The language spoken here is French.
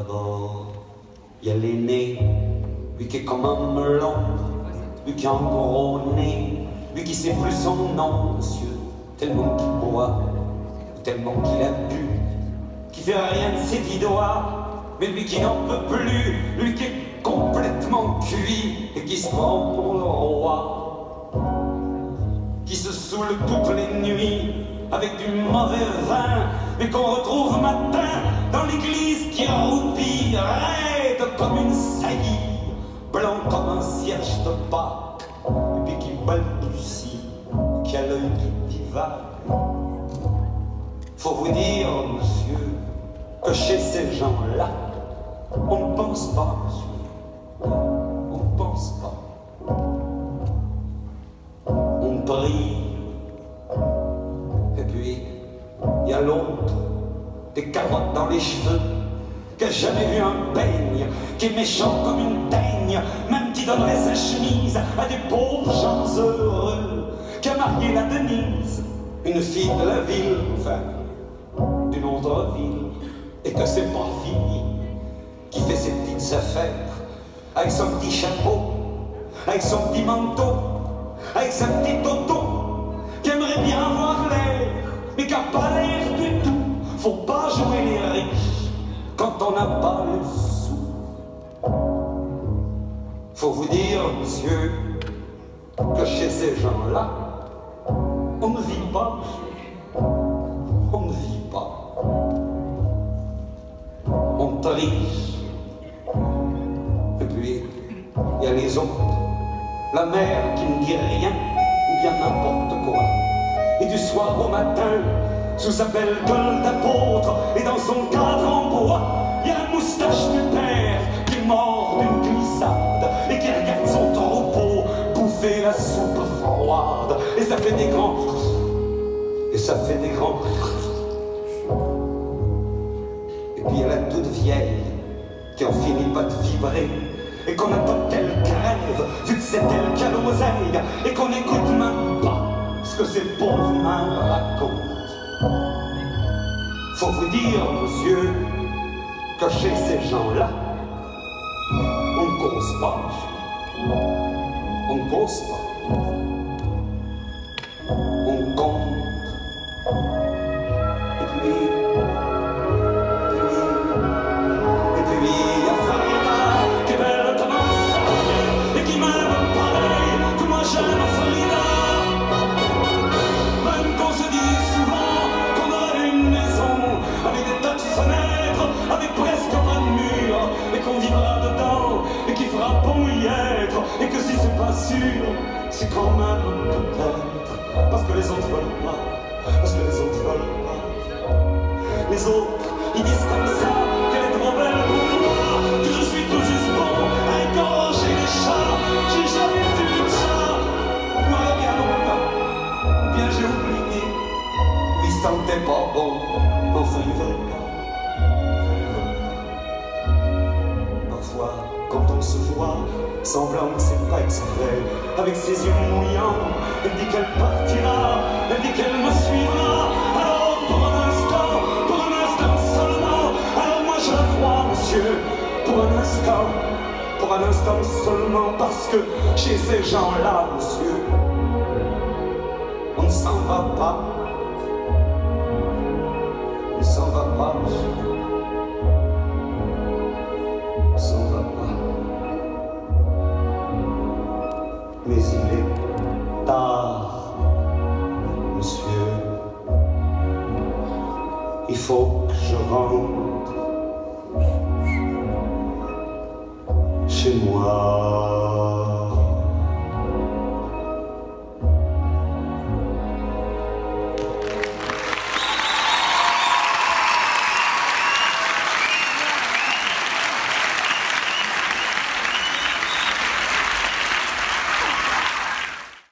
D'abord, il y a l'aîné, lui qui est comme un melon, lui qui a un gros nez, lui qui sait plus son nom, monsieur, tellement qu'il boit, tellement qu'il a bu, qui fait rien de ses dix doigts, mais lui qui n'en peut plus, lui qui est complètement cuit. Et qui se prend pour le roi, qui se saoule toutes les nuits avec du mauvais vin, mais qu'on retrouve matin dans l'église qui roupille, raide comme une saillie, blanc comme un cierge de Pâques, et puis qui balbutie, qui a l'œil qui divague. Faut vous dire, monsieur, que chez ces gens-là, on ne pense pas, monsieur. On ne pense pas. On prie. Et puis, il y a l'autre, des carottes dans les cheveux, qui a jamais vu un peigne, qui est méchant comme une teigne, même qui donnerait sa chemise à des pauvres gens heureux, qui a marié la Denise, une fille de la ville, enfin, d'une autre ville, et que c'est pas fini, qui fait ses petites affaires, avec son petit chapeau, avec son petit manteau, avec sa petite auto, qui aimerait bien avoir l'air, mais qui n'a pas l'air. Faut pas jouer les riches quand on n'a pas le sou. Faut vous dire, monsieur, que chez ces gens-là, on ne vit pas. On ne vit pas. On triche. Et puis, il y a les autres. La mère qui ne dit rien, ou bien n'importe quoi. Et du soir au matin, sous sa belle gueule d'apôtre, et dans son cadre en bois, il y a la moustache du père qui est mort d'une glissade, et qui regarde son troupeau bouffer la soupe froide. Et ça fait des grands... Et ça fait des grands... Et puis il y a la toute vieille, qui en finit pas de vibrer, et qu'on attend qu'elle crève, vu que c'est elle qui a l'oseille, et qu'on n'écoute même pas ce que ces pauvres mains racontent. Faut vous dire, monsieur, que chez ces gens-là, on ne cause pas. On ne cause pas. C'est quand même peut-être, parce que les autres veulent pas, parce que les autres veulent pas. Les autres, ils disent comme ça qu'elle est trop belle pour moi, que je suis tout juste bon à égorger les chats. J'ai jamais vu de chat, moi bien longtemps, bien j'ai oublié. Ils sentaient pas bon. Enfin, ils veulent pas. Parfois, quand on se voit, semblant que c'est pas exprès, avec ses yeux mouillants, elle dit qu'elle partira, elle dit qu'elle me suivra. Alors pour un instant, pour un instant seulement, alors moi je la crois, monsieur, pour un instant, pour un instant seulement, parce que chez ces gens-là, monsieur, on ne s'en va pas. On ne s'en va pas, monsieur. Il faut que je rentre chez moi.